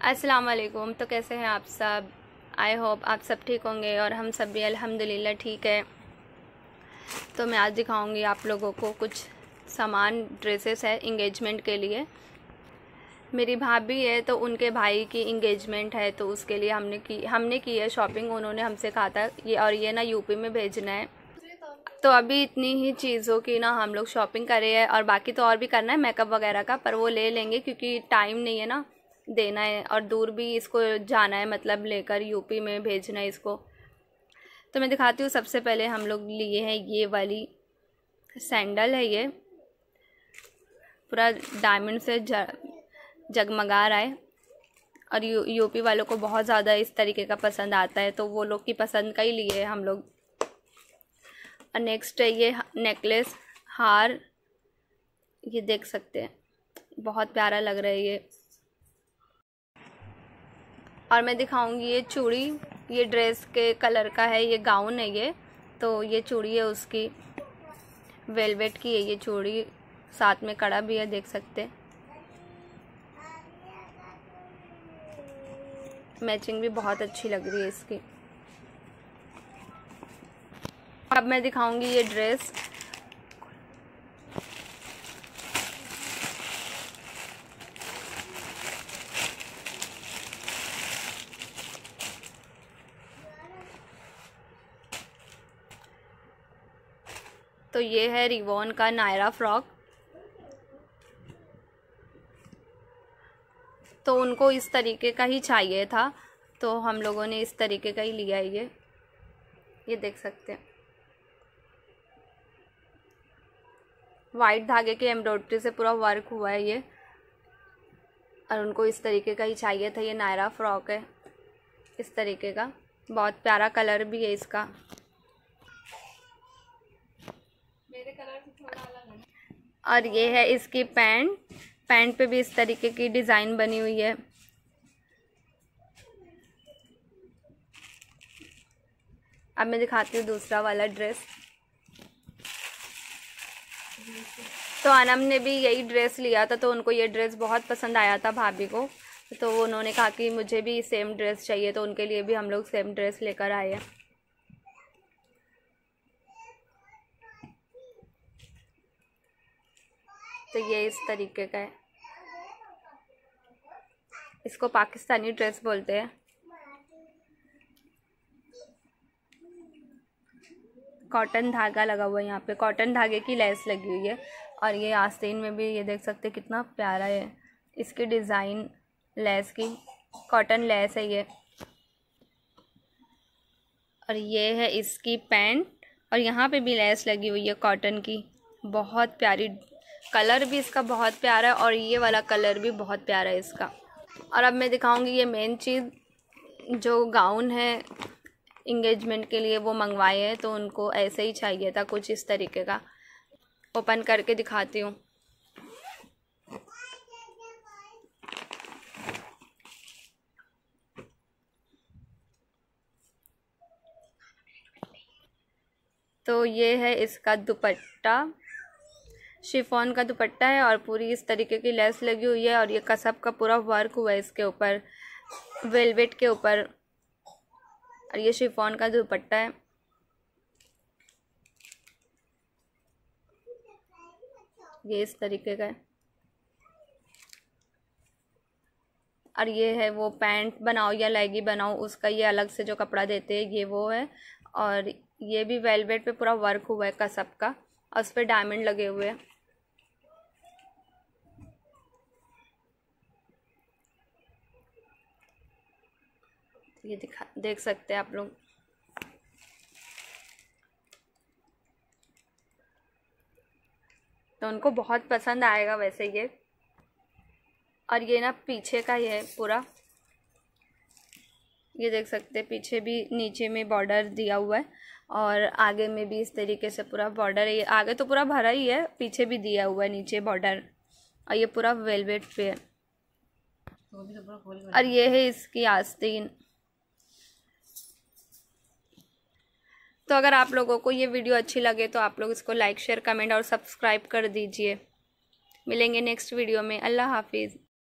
अस्सलाम वालेकुम तो कैसे हैं आप सब? आई होप आप सब ठीक होंगे और हम सब भी अल्हम्दुलिल्लाह ठीक है। तो मैं आज दिखाऊँगी आप लोगों को कुछ सामान ड्रेसेस है इंगेजमेंट के लिए। मेरी भाभी है तो उनके भाई की इंगेजमेंट है तो उसके लिए हमने की हमने की है शॉपिंग उन्होंने हमसे कहा था ये, और ये ना यूपी में भेजना है। तो अभी इतनी ही चीज़ों की ना हम लोग शॉपिंग करे हैं और बाकी तो और भी करना है मेकअप वगैरह का, पर वो ले लेंगे क्योंकि टाइम नहीं है ना। देना है और दूर भी इसको जाना है मतलब लेकर यूपी में भेजना है इसको। तो मैं दिखाती हूँ, सबसे पहले हम लोग लिए हैं ये वाली सैंडल है ये। पूरा डायमंड से जगमगा रहा है। और यू, यूपी वालों को बहुत ज़्यादा इस तरीके का पसंद आता है तो वो लोग की पसंद का ही लिए हम लोग। और नेक्स्ट है ये नेकलेस हार। ये देख सकते हैं, बहुत प्यारा लग रहा है ये। और मैं दिखाऊँगी ये चूड़ी, ये ड्रेस के कलर का है, ये गाउन है ये तो ये चूड़ी है उसकी। वेलवेट की है ये चूड़ी, साथ में कड़ा भी है, देख सकते मैचिंग भी बहुत अच्छी लग रही है इसकी। अब मैं दिखाऊँगी ये ड्रेस तो ये है रिवॉन का नायरा फ्रॉक। तो उनको इस तरीके का ही चाहिए था तो हम लोगों ने इस तरीके का ही लिया है ये। ये देख सकते हैं। वाइट धागे के एम्ब्रॉयडरी से पूरा वर्क हुआ है ये। और उनको इस तरीके का ही चाहिए था, ये नायरा फ्रॉक है। इस तरीके का। बहुत प्यारा कलर भी है इसका मेरे कलर से थोड़ा अलग है और ये है इसकी पैंट। पैंट पे भी इस तरीके की डिज़ाइन बनी हुई है। अब मैं दिखाती हूँ दूसरा वाला ड्रेस। तो अनम ने भी यही ड्रेस लिया था तो उनको ये ड्रेस बहुत पसंद आया था भाभी को। तो उन्होंने कहा कि मुझे भी सेम ड्रेस चाहिए तो उनके लिए भी हम लोग सेम ड्रेस लेकर आए हैं। तो ये इस तरीके का है। इसको पाकिस्तानी ड्रेस बोलते हैं। कॉटन धागा लगा हुआ है यहाँ पे। कॉटन धागे की लेस लगी हुई है। और ये आस्तीन में भी ये देख सकते कितना प्यारा है। इसकी डिज़ाइन लेस की। कॉटन लेस है ये। और ये है इसकी पैंट और यहाँ पे भी लेस लगी हुई है कॉटन की। बहुत प्यारी कलर भी इसका बहुत प्यारा है और ये वाला कलर भी बहुत प्यारा है इसका। और अब मैं दिखाऊँगी ये मेन चीज़, जो गाउन है इंगेजमेंट के लिए वो मंगवाए हैं तो उनको ऐसे ही चाहिए था कुछ इस तरीके का। ओपन करके दिखाती हूँ। तो ये है इसका दुपट्टा। शिफॉन का दुपट्टा है और पूरी इस तरीके की लेस लगी हुई है और ये कसब का पूरा वर्क हुआ है इसके ऊपर, वेलवेट के ऊपर। और ये शिफॉन का दुपट्टा है। ये इस तरीके का है। और ये है वो पैंट बनाओ या लेगी बनाओ, उसका ये अलग से जो कपड़ा देते हैं, ये वो है। और ये भी वेलवेट पे पूरा वर्क हुआ है कसब का। और उस पर डायमंड लगे हुए हैं। ये दिखा, देख सकते हैं आप लोग। तो उनको बहुत पसंद आएगा वैसे ये। और ये ना पीछे का है पूरा। ये देख सकते हैं, पीछे भी नीचे में बॉर्डर दिया हुआ है। और आगे में भी इस तरीके से पूरा बॉर्डर है। आगे तो पूरा भरा ही है, पीछे भी दिया हुआ है, नीचे बॉर्डर और ये पूरा वेलवेट पे है। और ये है इसकी आस्तीन। तो अगर आप लोगों को ये वीडियो अच्छी लगे तो आप लोग इसको लाइक शेयर कमेंट और सब्सक्राइब कर दीजिए। मिलेंगे नेक्स्ट वीडियो में। अल्लाह हाफिज़।